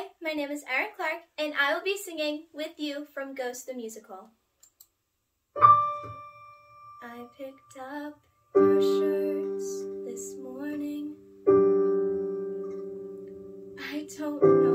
Hi, my name is Erin Clark, and I will be singing with you from Ghost the Musical. I picked up your shirts this morning. I don't know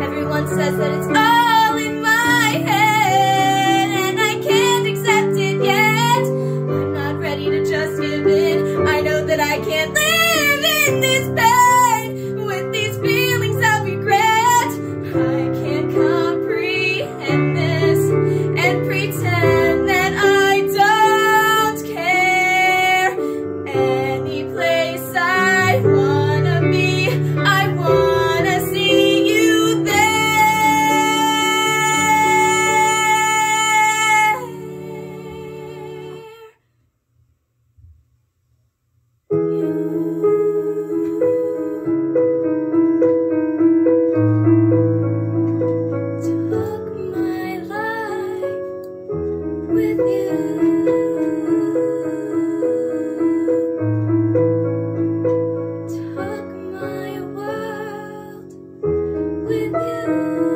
Everyone says that it's all with you.